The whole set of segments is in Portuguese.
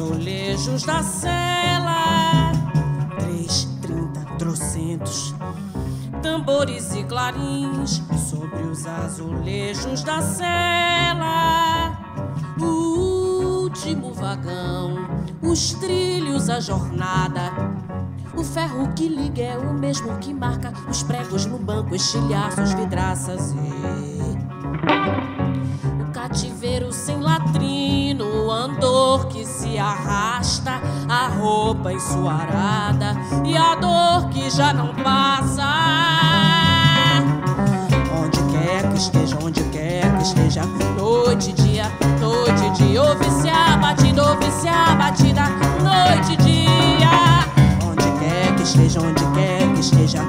azulejos da cela. Três, trinta, trocentos tambores e clarins sobre os azulejos da cela. O último vagão, os trilhos, a jornada. O ferro que liga é o mesmo que marca os pregos no banco, estilhaços, vidraças e. O cativeiro sem latrina andor que se arrasta, a roupa ensoarada e a dor que já não passa. Onde quer que esteja, onde quer que esteja, noite, dia, noite, dia, ouve-se a batida, ouve-se a batida, noite, dia. Onde quer que esteja, onde quer que esteja,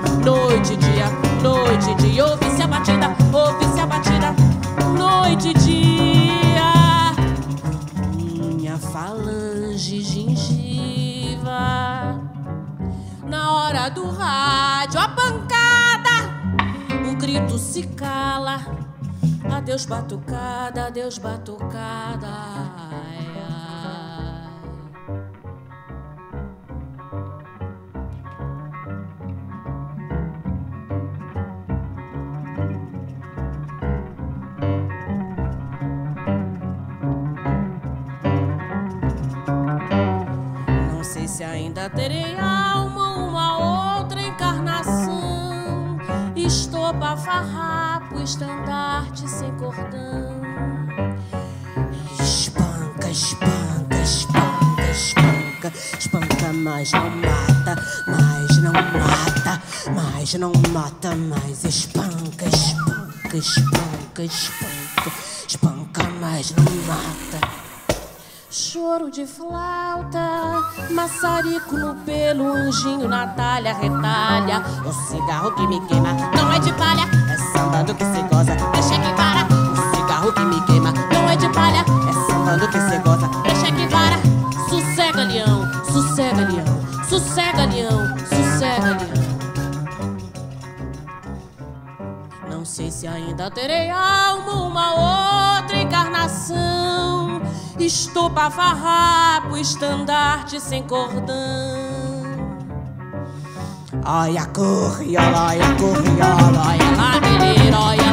na hora do rádio, a pancada, o grito se cala. Adeus batucada, adeus batucada. Ai, ai. Não sei se ainda terei Estou pra farrapo, estandarte sem cordão. Espanca, espanca, espanca, espanca, espanca, mas não mata, mas não mata, mas não mata, mas espanca, espanca, espanca, espanca, espanca, mas não mata. Choro de flauta, maçarico no pelo, anjinho na talha, retalha. O cigarro que me queima não é de palha, é sambando que se goza, deixa que vara. O cigarro que me queima não é de palha, é sambando que se goza, deixa que vara. Sossega, leão, sossega, leão, sossega, leão, sossega, leão. Não sei se ainda terei alma, uma outra encarnação. Estou pra farrapo, estandarte sem cordão. Olha a corriola, olha a corriola, olha lá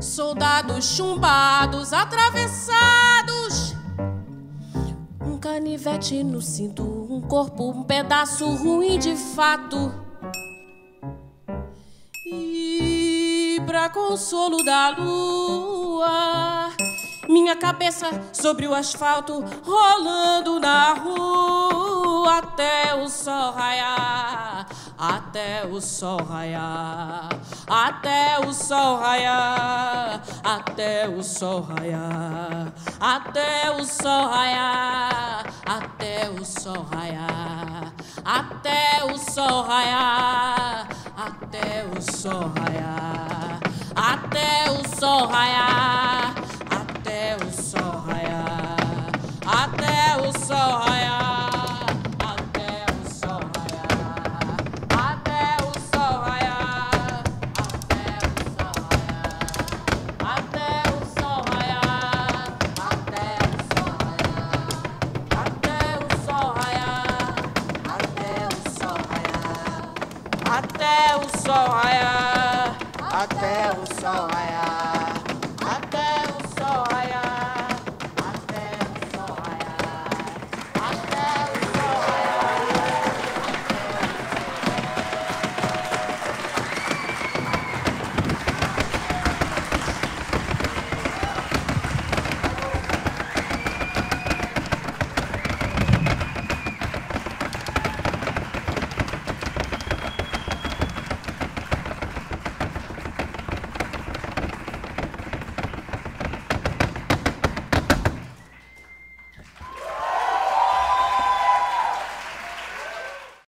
Soldados chumbados, atravessados. Um canivete no cinto, um corpo, um pedaço ruim de fato. E pra consolo da lua, minha cabeça sobre o asfalto, rolando na rua até o sol raiar, até o sol raiar, até o sol raiar, até o sol raiar, até o sol raiar, até o sol raiar, até o sol raiar, até o sol raiar, até o sol raiar.